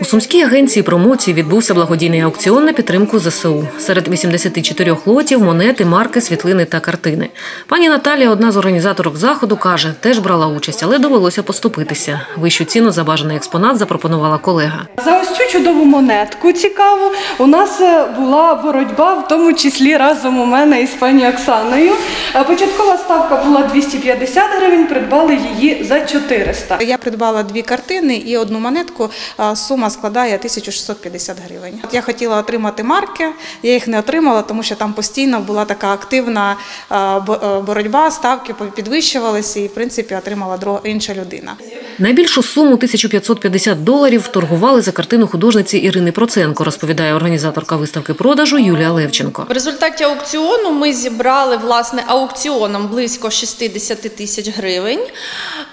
У Сумській агенції промоції відбувся благодійний аукціон на підтримку ЗСУ. Серед 84 лотів монети, марки, світлини та картини. Пані Наталія, одна з організаторок заходу, каже, теж брала участь, але довелося поступитися. Вищу ціну за бажаний експонат запропонувала колега. За ось цю чудову монетку цікаву у нас е, була боротьба, в тому числі разом у мене із пані Оксаною. Е, Початкова ставка була 250 гривень, придбали її за 400. Я придбала дві картини і одну монетку. Сума складає 1650 гривень. От Я хотіла отримати марки, я їх не отримала, тому що там постійно була така активна е, боротьба, ставки підвищувалися, і в принципі отримала інша людина. Найбільшу суму 1550 доларів торгували за картину художниці Ірини Проценко, розповідає організаторка виставки продажу Юлія Левченко. В результаті аукціону ми зібрали власне аукціоном близько 60 тисяч гривень.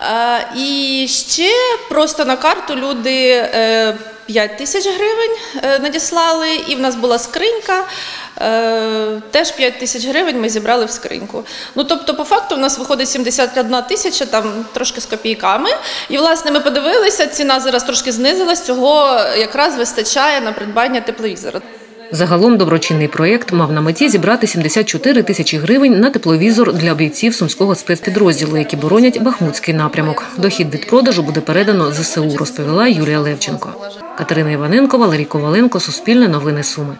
Е, І ще просто на карту люди е, 5 тисяч гривень е, надіслали, і в нас була скринька. е, Теж 5 тисяч гривень ми зібрали в скриньку. Ну тобто, по факту, в нас виходить 71 тисяча, там трошки з копійками. І власне ми подивилися, ціна зараз трошки знизилась. Цього якраз вистачає на придбання тепловізора. Загалом доброчинний проєкт мав на меті зібрати 74 тисячі гривень на тепловізор для бійців сумського спецпідрозділу, які боронять Бахмутський напрямок. Дохід від продажу буде передано ЗСУ, розповіла Юлія Левченко. Катерина Іваненко, Валерій Коваленко, Суспільне новини Суми.